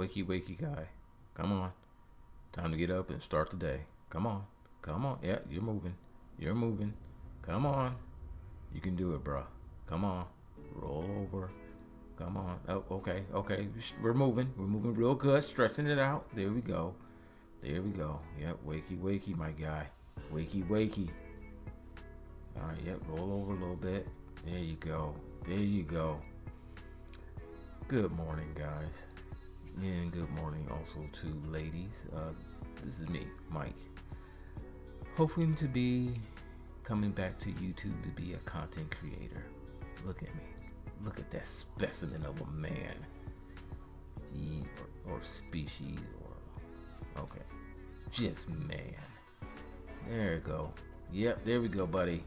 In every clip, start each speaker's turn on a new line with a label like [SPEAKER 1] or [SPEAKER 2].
[SPEAKER 1] wakey, wakey guy. Come on. Time to get up and start the day. Come on. Come on. Yeah, you're moving. You're moving. Come on. You can do it, bro. Come on. Roll over. Come on. Oh, okay. Okay. We're moving. We're moving real good. Stretching it out. There we go. There we go. Yep. Wakey, wakey, my guy. Wakey, wakey. All right. Yep. Roll over a little bit. There you go. There you go. Good morning, guys. And good morning also to ladies. Uh, this is me, Mike. Hoping to be coming back to YouTube to be a content creator. Look at me. Look at that specimen of a man. He or, or species or okay. Just man. There we go. Yep, there we go, buddy.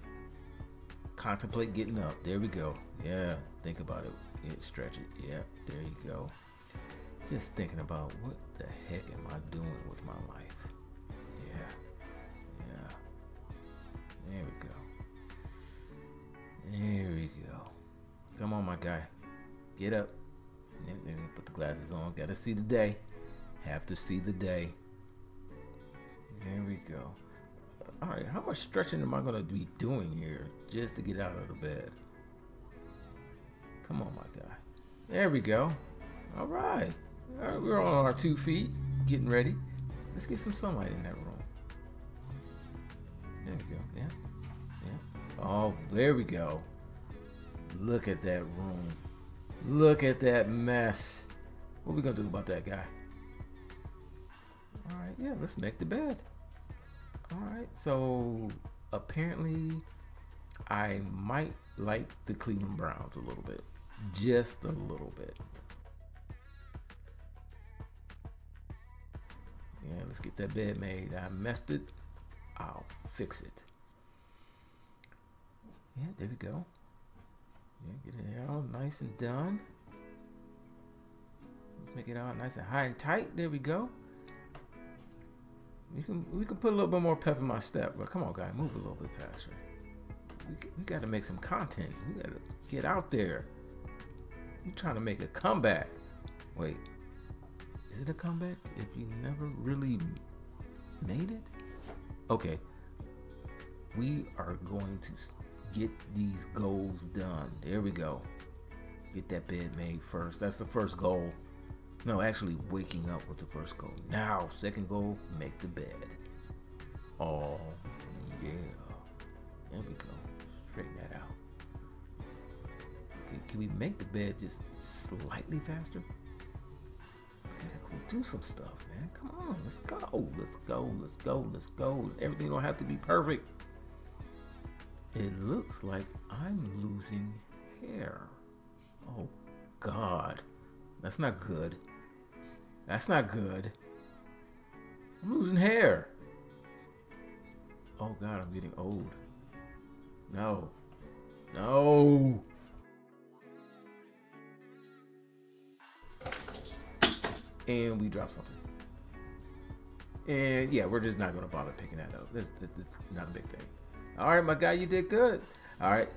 [SPEAKER 1] Contemplate getting up. There we go. Yeah, think about it. Stretch it. Yep, there you go. Just thinking about what the heck am I doing with my life? Yeah. Yeah. There we go. There we go. Come on, my guy. Get up. Put the glasses on. Gotta see the day. Have to see the day. There we go. All right, how much stretching am I gonna be doing here just to get out of the bed? Come on, my guy. There we go. All right. All right, we're on our two feet, getting ready. Let's get some sunlight in that room. There we go. Yeah. Yeah. Oh, there we go. Look at that room. Look at that mess. What we gonna do about that guy? All right, yeah, let's make the bed. All right, so apparently I might like the Cleveland Browns a little bit, just a little bit. Yeah, let's get that bed made. I messed it. I'll fix it. Yeah, there we go. Yeah, get it all nice and done. Let's make it all nice and high and tight. There we go. We can we can put a little bit more pep in my step, but come on, guy, move a little bit faster. We, we got to make some content. We got to get out there. You trying to make a comeback? Wait, is it a comeback if you never really made it? Okay, we are going to get these goals done. There we go. Get that bed made first. That's the first goal. No, actually, waking up was the first goal. Now, second goal, make the bed. Oh, yeah. There we go. Straighten that out. Okay, can we make the bed just slightly faster? Do some stuff, man. Come on, let's go. Let's go. Let's go. Let's go. Everything don't have to be perfect. It looks like I'm losing hair. Oh, God. That's not good. That's not good. I'm losing hair. Oh, God, I'm getting old. No. No. And we drop something. And yeah, we're just not going to bother picking that up. It's, this not a big thing. All right, my guy, you did good. All right,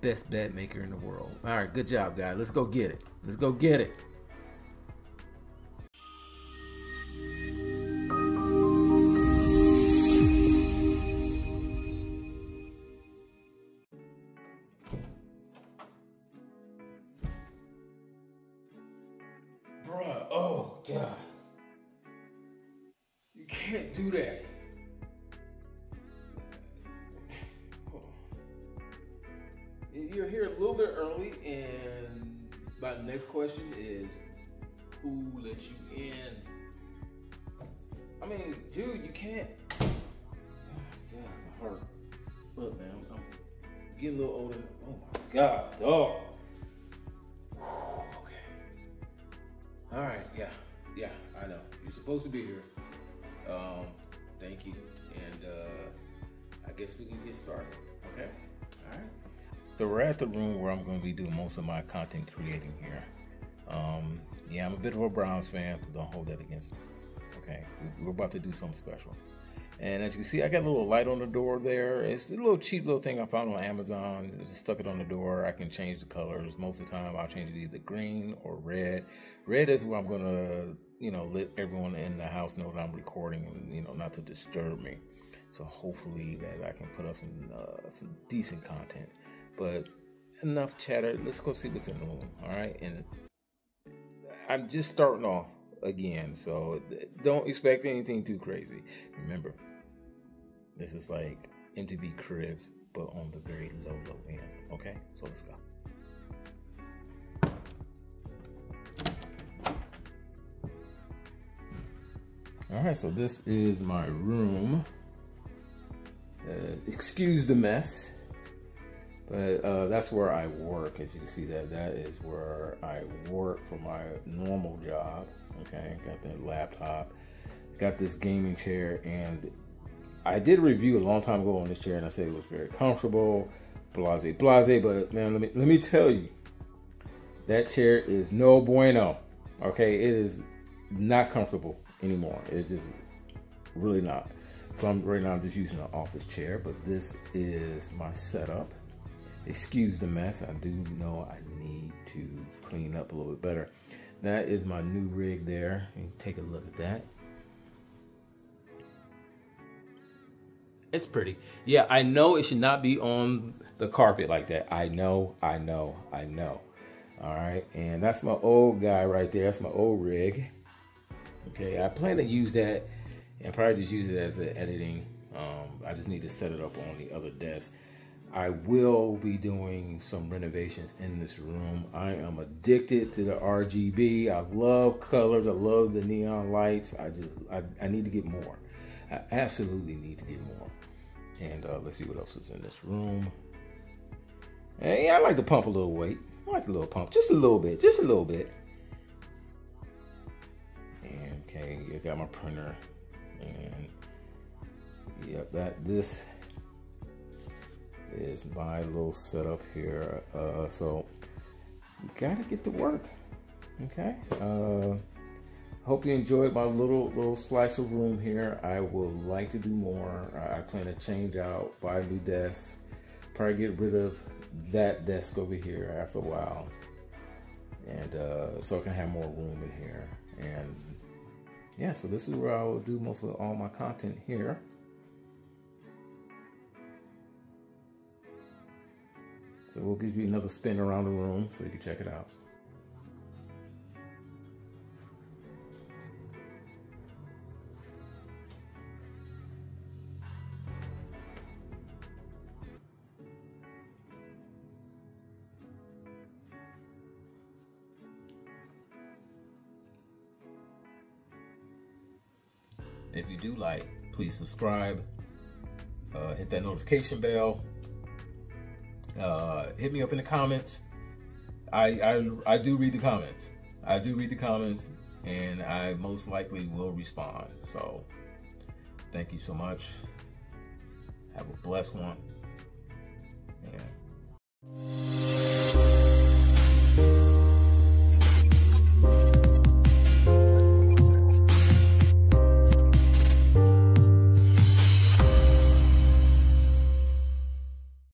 [SPEAKER 1] best bet maker in the world. All right, good job, guy. Let's go get it. Let's go get it. Can't do that. You're here a little bit early, and my next question is who let you in? I mean, dude, you can't. God, my heart. Look, man, I'm getting a little older. Oh my God, dog. Okay. All right, yeah, yeah, I know. You're supposed to be here. Um, thank you, and uh, I guess we can get started. Okay. All right. So we're at the room where I'm going to be doing most of my content creating here. Um, yeah, I'm a bit of a Browns fan. Don't hold that against me. Okay, we're about to do something special. And as you can see, I got a little light on the door there. It's a little cheap little thing I found on Amazon. Just stuck it on the door. I can change the colors. Most of the time, I'll change it either green or red. Red is where I'm gonna, you know, let everyone in the house know that I'm recording and you know not to disturb me. So hopefully that I can put up some uh, some decent content. But enough chatter. Let's go see what's in the room. All right, and I'm just starting off again, so don't expect anything too crazy. Remember, this is like MTV Cribs, but on the very low, low end. Okay, so let's go. All right, so this is my room. Uh, excuse the mess, but uh, that's where I work. As you can see, that that is where I work for my normal job. Okay, got that laptop, got this gaming chair, and I did a review a long time ago on this chair, and I said it was very comfortable, blase, blase. But man, let me let me tell you, that chair is no bueno. Okay, it is not comfortable anymore. It's just really not. So I'm right now I'm just using an office chair, but this is my setup. Excuse the mess. I do know I need to clean up a little bit better. That is my new rig there. And take a look at that. It's pretty. Yeah, I know it should not be on the carpet like that. I know, I know, I know. All right, and that's my old guy right there. That's my old rig. Okay, I plan to use that and probably just use it as an editing. Um, I just need to set it up on the other desk. I will be doing some renovations in this room. I am addicted to the RGB. I love colors. I love the neon lights. I just, I, I need to get more. I absolutely need to get more. And uh, let's see what else is in this room. Hey, I like to pump a little weight. I like a little pump, just a little bit, just a little bit. Okay, I got my printer, and yep, that this is my little setup here. Uh, so you gotta get to work. Okay. Uh, hope you enjoyed my little little slice of room here. I would like to do more. I plan to change out, buy a new desk, probably get rid of that desk over here after a while, and uh, so I can have more room in here. And yeah, so this is where I will do most of all my content here. So we'll give you another spin around the room so you can check it out. If you do like, please subscribe, uh, hit that notification bell, uh, hit me up in the comments. I, I I do read the comments. I do read the comments, and I most likely will respond. So, thank you so much. Have a blessed one.